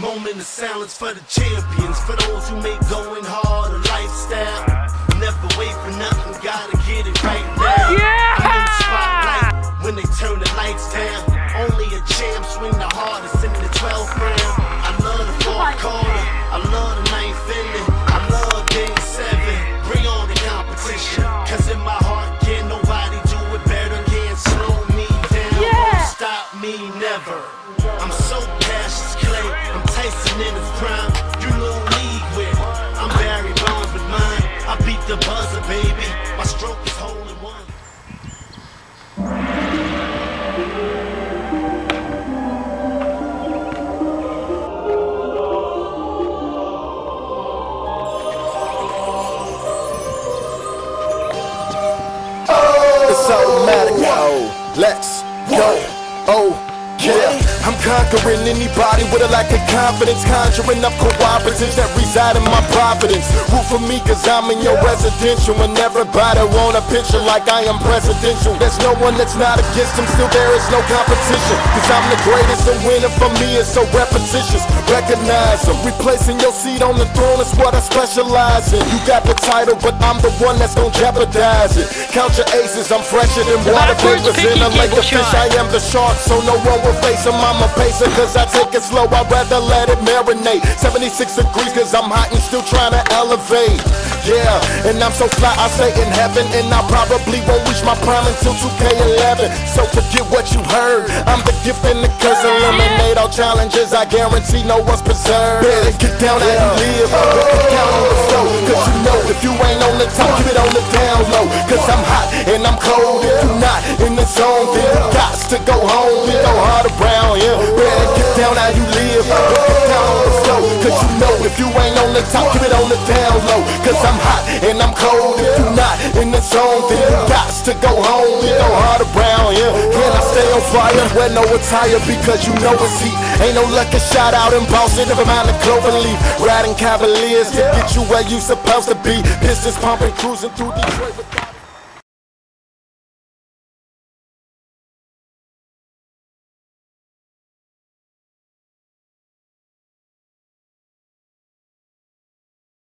Moment of silence for the champions, for those who make going hard a lifestyle. Never wait for nothing, gotta get it right now. Yeah! I'm in the spotlight when they turn the lights down. Only a champ swing the hardest in the 12th round. I love the fourth quarter, I love the ninth inning, I love game seven. Bring on the competition, cause in my heart, can nobody do it better. Can't slow me down, won't stop me never. Let's go. Oh, yeah. I'm conquering anybody with a lack of confidence, conjuring up cooperatives that reside in my providence. Root for me, cause I'm in your residential, and everybody want a picture like I am presidential. There's no one that's not against him, still there is no competition. Cause I'm the greatest, and winning for me is so repetitious. Recognize him, replacing your seat on the throne is what I specialize in. You got the title, but I'm the one that's gonna jeopardize it. Count your aces, I'm fresher than water vapors in a lake of fish. I am the shark, so no one will face him. I'm a pacer, cause I take it slow. I'd rather let it marinate. 76 degrees, cause I'm hot and still trying to elevate. Yeah, and I'm so fly, I say in heaven, and I probably won't reach my prime until 2K11. So forget what you heard. I'm the gift and the curse. Eliminate all challenges, I guarantee no one's preserved. Better get down how you live. I'm hot and I'm cold. If you're not in the zone, then you got to go home. We go hard around here. Better get down how you live. Walk it down on the floor. Cause you know if you ain't on the top, keep it on the down low. Cause I'm hot and I'm cold. If you're not in the zone, then you got to go home. We go hard around here. Can I stay on fire? Wear no attire because you know it's heat. Ain't no lucky shot out in Boston. Never mind the clover leaf. Riding Cavaliers to get you where you supposed to be. Pistons pumping, cruising through Detroit.